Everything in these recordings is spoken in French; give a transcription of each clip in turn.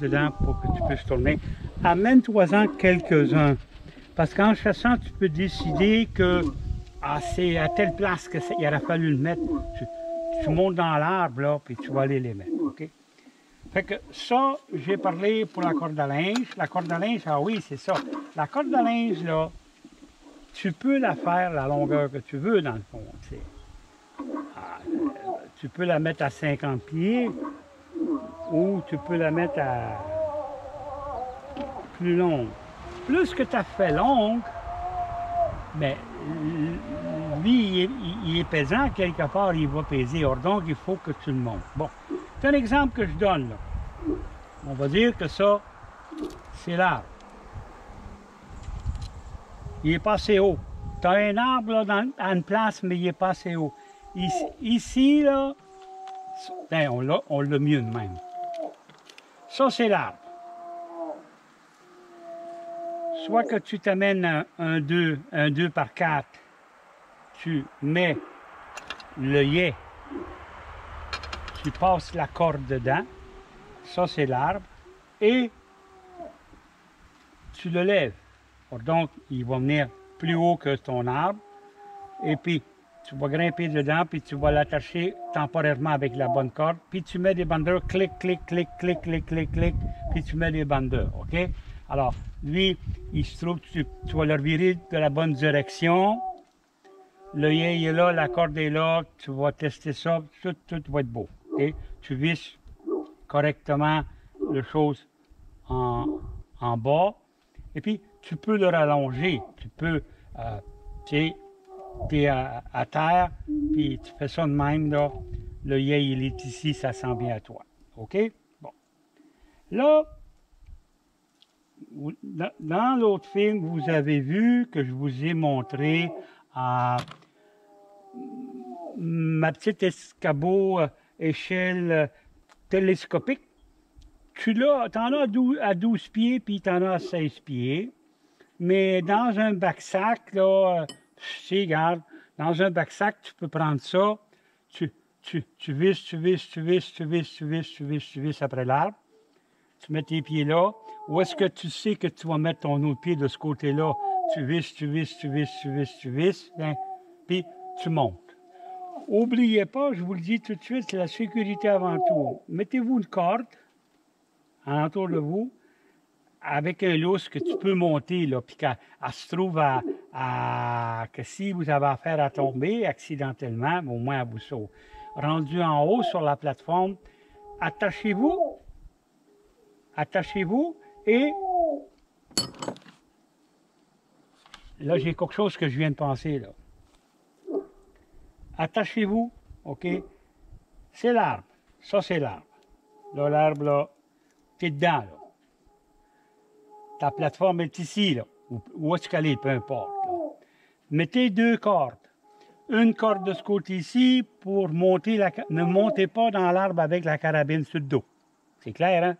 dedans pour que tu puisses tourner. Amène-toi-en quelques-uns. Parce qu'en chassant, tu peux décider que ah, c'est à telle place qu'il aurait fallu le mettre. Tu, tu montes dans l'arbre, là, puis tu vas aller les mettre, OK? Fait que ça, j'ai parlé pour la corde à linge. La corde à linge, ah oui, c'est ça. La corde à linge, là, tu peux la faire la longueur que tu veux, dans le fond. Ah, tu peux la mettre à 50 pieds ou tu peux la mettre à plus longue. Plus que tu as fait longue, mais lui, il est, pesant quelque part, il va peser. Or donc, il faut que tu le montes. Bon, c'est un exemple que je donne là. On va dire que ça, c'est l'arbre. Il est pas assez haut. Tu as un arbre là, dans, à une place, mais il est pas assez haut. Ici, là, ben, on l'a mieux de même. Ça, c'est l'arbre. Soit que tu t'amènes un 2, un 2 par 4, tu mets le yé, tu passes la corde dedans, ça c'est l'arbre, et tu le lèves. Donc, il va venir plus haut que ton arbre, et puis tu vas grimper dedans, puis tu vas l'attacher temporairement avec la bonne corde, puis tu mets des bandeurs, clic, clic, clic, clic, clic, clic, clic, puis tu mets des bandeurs, OK? Alors, lui, il se trouve, tu, tu vas le virer de la bonne direction, le yé est là, la corde est là, tu vas tester ça, tout, tout va être beau, OK? Tu visses correctement les choses en, en bas, et puis tu peux le rallonger, tu peux, euh, puis à, terre, puis tu fais ça de même, là. Le yé, il est ici, ça sent bien à toi. OK? Bon. Là, dans l'autre film, vous avez vu que je vous ai montré à ma petite escabeau euh, échelle euh, télescopique. Tu l'as, en as à 12, pieds, puis tu en as à 16 pieds. Mais dans un bac-sac, là, sais, regarde, dans un bac-sac, tu peux prendre ça, tu, tu, tu visses, tu visses, tu visses, tu visses, tu visses, tu visses, tu après l'arbre. Tu mets tes pieds là. Ou est-ce que tu sais que tu vas mettre ton autre pied de ce côté-là? Tu visses, tu visses, tu visses, tu visses, tu visses, hein? puis tu montes. Oubliez pas, je vous le dis tout de suite, c'est la sécurité avant tout. Mettez-vous une corde alentour de vous, avec un lousse que tu peux monter, là, puis qu'elle se trouve à, que si vous avez affaire à tomber accidentellement, au moins à vous sauve. Rendu en haut sur la plateforme, attachez-vous, attachez-vous et là j'ai quelque chose que je viens de penser là. Attachez-vous, ok? C'est l'arbre, ça c'est l'arbre. Là l'arbre là, t'es dedans là ta plateforme est ici, là, où, est-ce qu'elle est, peu importe. Mettez deux cordes. Une corde de ce côté-ci pour monter la... Ne montez pas dans l'arbre avec la carabine sur le dos. C'est clair, hein?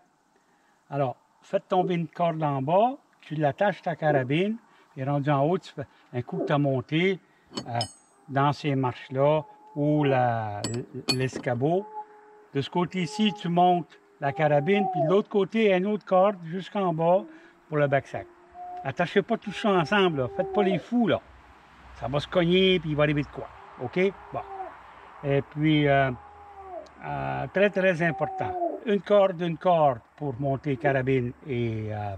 Alors, faites tomber une corde en bas, tu l'attaches ta carabine, et rendu en haut, tu fais un coup que tu as monté euh, dans ces marches-là ou l'escabeau. De ce côté-ci, tu montes la carabine, puis de l'autre côté, une autre corde jusqu'en bas pour le bac-sac. Attachez pas tout ça ensemble. Faites pas les fous, là. Ça va se cogner, puis il va arriver de quoi. OK? Bon. Et puis, euh, euh, très, très important. Une corde, une corde pour monter carabine et euh,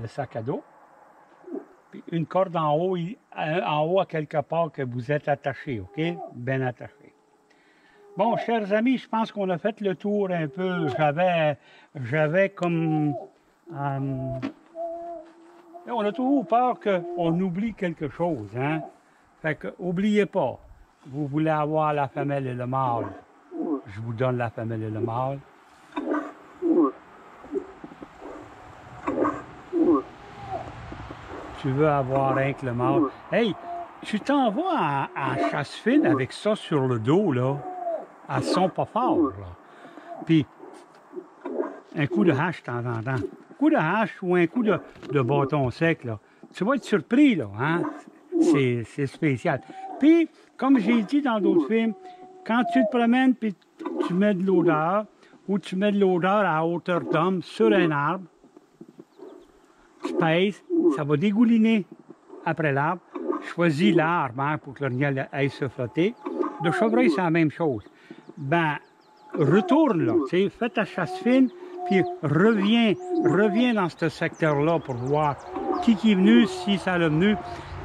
le sac à dos. Puis une corde en haut, en haut à quelque part que vous êtes attaché, OK? Bien attaché. Bon, chers amis, je pense qu'on a fait le tour un peu. J'avais, j'avais comme euh, on a toujours peur qu'on oublie quelque chose, hein? Fait que, oubliez pas, vous voulez avoir la femelle et le mâle. Je vous donne la femelle et le mâle. Tu veux avoir un que le mâle. Hey, tu t'en vas à, chasse fine avec ça sur le dos, là. Elles sont pas fort, là. Puis, un coup de hache de temps en temps coup de hache ou un coup de, bâton sec, là, tu vas être surpris, là, hein? C'est spécial. Puis, comme j'ai dit dans d'autres films, quand tu te promènes puis tu mets de l'odeur, où tu mets de l'odeur à hauteur d'homme sur un arbre. Tu pèses, ça va dégouliner après l'arbre. Choisis l'arbre hein, pour que l'orignal aille se flotter. De chevreuil, c'est la même chose. Ben, retourne là, fais ta chasse fine, puis reviens, reviens dans ce secteur-là pour voir qui, est venu, si ça l'a venu.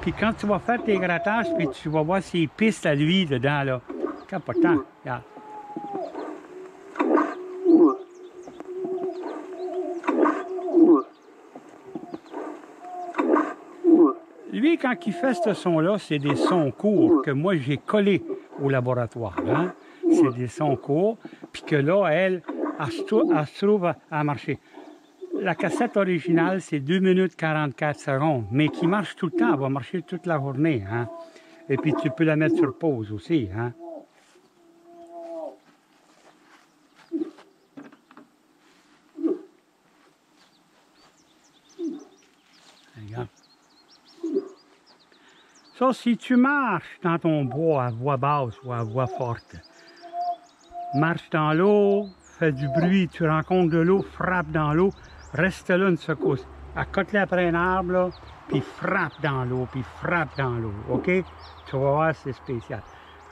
Puis quand tu vas faire tes grattages, puis tu vas voir ses pistes à lui dedans, là. Capotant, regarde. Lui, quand il fait ce son-là, c'est des sons courts que moi, j'ai collés au laboratoire. Hein? C'est des sons courts, puis que là, elle, elle, se trouve à marcher. La cassette originale, c'est 2 minutes 44 secondes, mais qui marche tout le temps, elle va marcher toute la journée. Hein? Et puis, tu peux la mettre sur pause aussi. Hein? Ça, si tu marches dans ton bois à voix basse ou à voix forte, marche dans l'eau, du bruit, tu rencontres de l'eau, frappe dans l'eau, reste là une secousse. Accote-le après un arbre, puis frappe dans l'eau, puis frappe dans l'eau, OK? Tu vas voir, c'est spécial.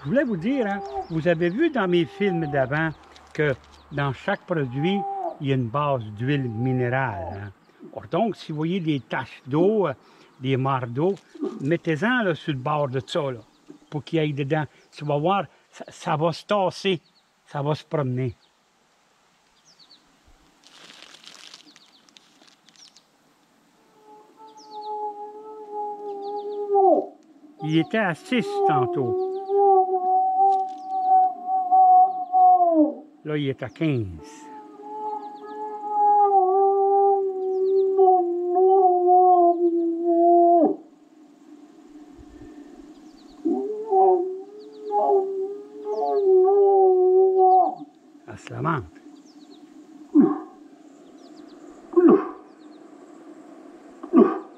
Je voulais vous dire, hein, vous avez vu dans mes films d'avant que dans chaque produit, il y a une base d'huile minérale. Hein. Donc, si vous voyez des taches d'eau, des mares d'eau, mettez-en sur le bord de ça, pour qu'il aille dedans. Tu vas voir, ça, va se tasser, ça va se promener. Il était à 6 tantôt. Là, il est à 15.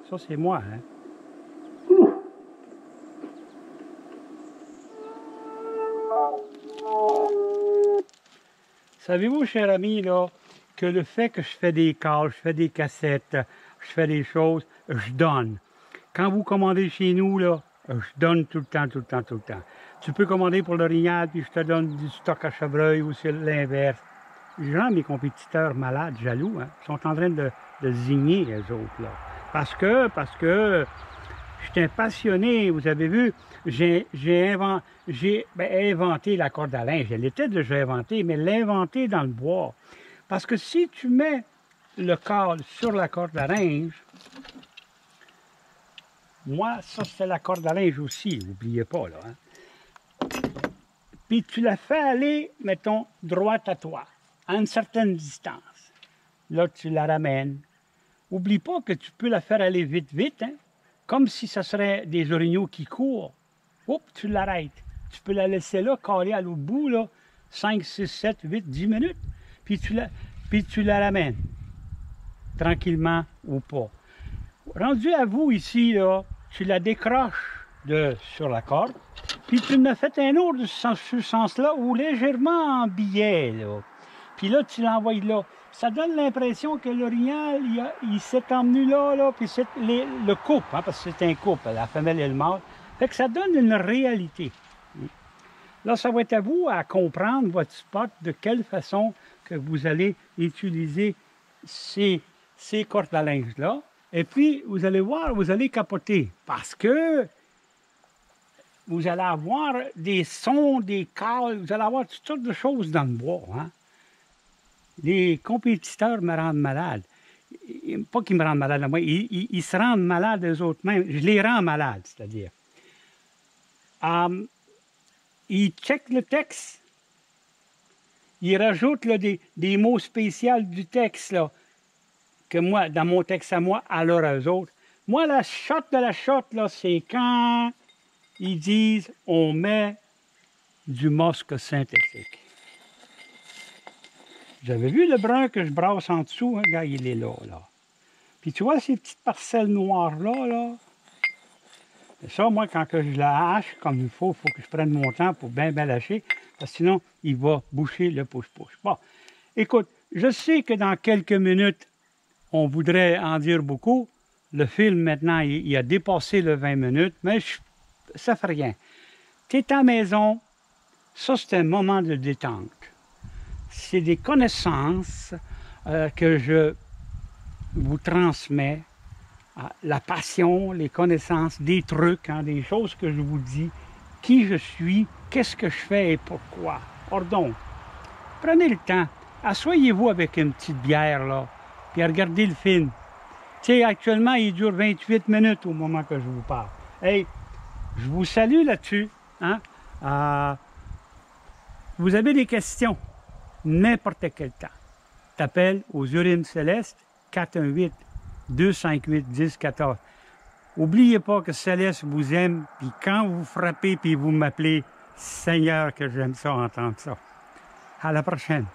Ça, c'est moi, hein? Savez-vous, cher ami, là, que le fait que je fais des calls, je fais des cassettes, je fais des choses, je donne. Quand vous commandez chez nous, là, je donne tout le temps, tout le temps, tout le temps. Tu peux commander pour l'orignal, puis je te donne du stock à chevreuil ou c'est l'inverse. Genre, mes compétiteurs malades, jaloux, hein, sont en train de, de zigner, les autres, là. Parce que, parce que, je un passionné, vous avez vu, j'ai inventé, ben, inventé la corde à linge. Elle était déjà inventée, mais l'inventer dans le bois. Parce que si tu mets le câble sur la corde à linge, moi, ça c'est la corde à linge aussi, n'oubliez pas, là. Hein. Puis tu la fais aller, mettons, droite à toi à une certaine distance. Là, tu la ramènes. Oublie pas que tu peux la faire aller vite, vite, hein? Comme si ce serait des orignaux qui courent. Oups, tu l'arrêtes. Tu peux la laisser là, carrée à l'autre bout, là, 5, 6, 7, 8, 10 minutes, puis tu la, ramènes, tranquillement ou pas. Rendu à vous ici, tu la décroches sur la corde, puis tu me fais un autre de ce sens-là, ou légèrement en billet. Puis là, tu l'envoies là. Ça donne l'impression que l'orignal, il, s'est emmené là, là, puis c'est le couple, hein, parce que c'est un couple, la femelle et le mâle. Fait que ça donne une réalité. Là, ça va être à vous à comprendre votre spot, de quelle façon que vous allez utiliser ces, ces cordes à linge-là. Et puis, vous allez voir, vous allez capoter, parce que vous allez avoir des sons, des cales, vous allez avoir toutes sortes de choses dans le bois. Hein? Les compétiteurs me rendent malade. Pas qu'ils me rendent malade, moi, ils, se rendent malades eux autres mêmes. Je les rends malades, c'est-à-dire. Um, ils checkent le texte. Ils rajoutent des, mots spéciaux du texte, que moi, dans mon texte à moi, alors eux autres. Moi, la shot de la shot, là, c'est quand ils disent on met du mosque synthétique. J'avais vu le brun que je brasse en dessous, hein, gars, il est là, là. Puis tu vois ces petites parcelles noires-là, là? ça, moi, quand que je la hache comme il faut, il faut que je prenne mon temps pour bien bien lâcher, parce que sinon, il va boucher le pouce-pouce. Bon. Écoute, je sais que dans quelques minutes, on voudrait en dire beaucoup. Le film, maintenant, il, a dépassé le 20 minutes, mais je- ça fait rien. Tu es à la maison, ça, c'est un moment de détente. C'est des connaissances euh, que je vous transmets, la passion, les connaissances, des trucs, hein, des choses que je vous dis, qui je suis, qu'est-ce que je fais et pourquoi. Or donc, prenez le temps, asseyez-vous avec une petite bière, là, puis regardez le film. Tu sais, actuellement, il dure 28 minutes au moment que je vous parle. Hey, je vous salue là-dessus. Hein? Euh, vous avez des questions, n'importe quel temps. T'appelles aux urines célestes 418 258 1014. Oubliez pas que Céleste vous aime, puis quand vous frappez puis vous m'appelez, Seigneur, que j'aime ça entendre ça. À la prochaine.